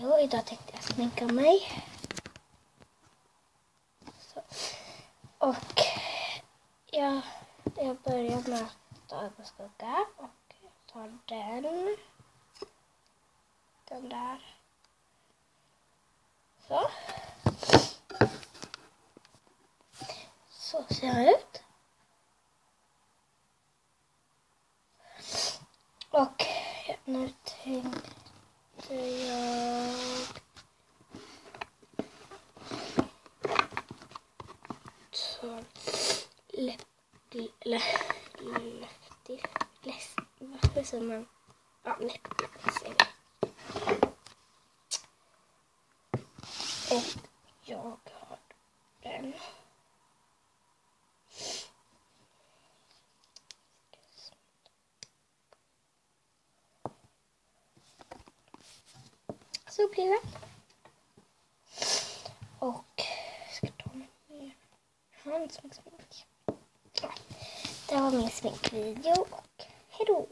video. Idag tänkte jag sminka mig. Så. Och jag, jag börjar med att ta ögonskugga och tar den. Den där. Så. Så ser jag ut. Och nu tänkte jag ta läpp... Eller läppstift... Vad säger man? Ja, läppstift säger vi. Och jag har den. Så blir det. Och jag ska ta mig mer smink, Ja, det var min sminkvideo och hejdå!